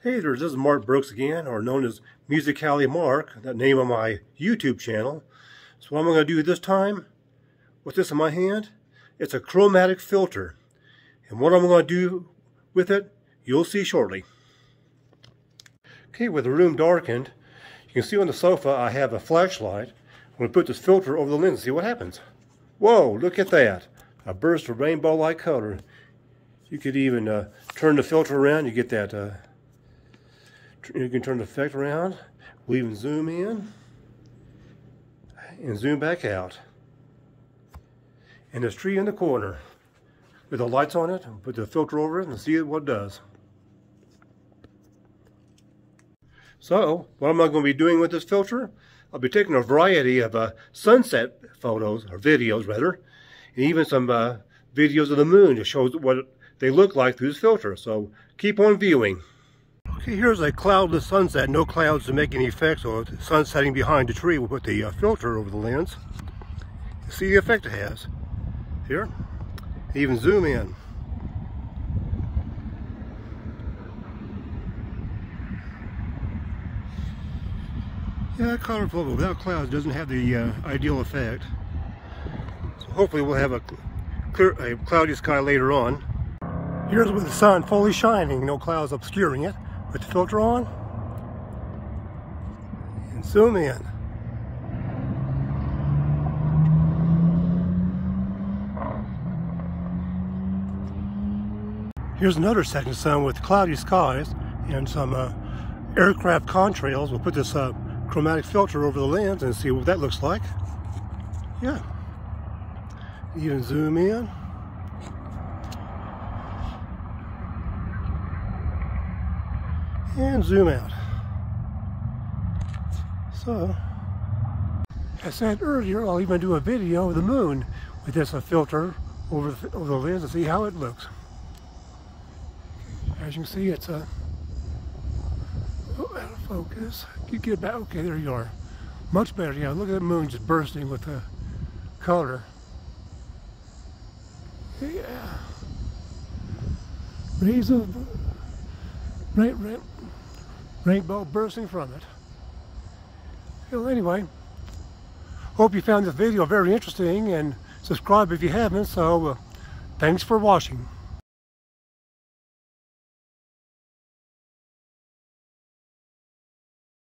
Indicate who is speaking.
Speaker 1: Hey there, this is Mark Brooks again, or known as Musically Mark, that name on my YouTube channel. So what I'm going to do this time, with this in my hand, it's a chromatic filter. And what I'm going to do with it, you'll see shortly. Okay, with the room darkened, you can see on the sofa I have a flashlight. I'm going to put this filter over the lens and see what happens. Whoa, look at that. A burst of rainbow-like color. You could even uh, turn the filter around, you get that uh, you can turn the effect around. We'll even zoom in and zoom back out. And this tree in the corner with the lights on it, put the filter over it and see what it does. So, what am I going to be doing with this filter? I'll be taking a variety of uh, sunset photos, or videos rather, and even some uh, videos of the moon to show what they look like through this filter. So, keep on viewing. Okay, here's a cloudless sunset, no clouds to make any effect, so the sun setting behind the tree. We'll put the uh, filter over the lens. See the effect it has. Here, even zoom in. Yeah, color photo without clouds doesn't have the uh, ideal effect. So hopefully we'll have a clear, a cloudy sky later on. Here's with the sun fully shining, no clouds obscuring it. Put the filter on and zoom in. Here's another second sun with cloudy skies and some uh, aircraft contrails. We'll put this uh, chromatic filter over the lens and see what that looks like. Yeah. Even zoom in. And zoom out. So, as I said earlier, I'll even do a video of the moon with this a filter over the, over the lens and see how it looks. As you can see, it's a oh, out of focus. You get back. Okay, there you are. Much better. Yeah, look at the moon just bursting with the color. Yeah. Rays of right, right rainbow bursting from it. Well, anyway, hope you found this video very interesting and subscribe if you haven't. So, uh, thanks for watching.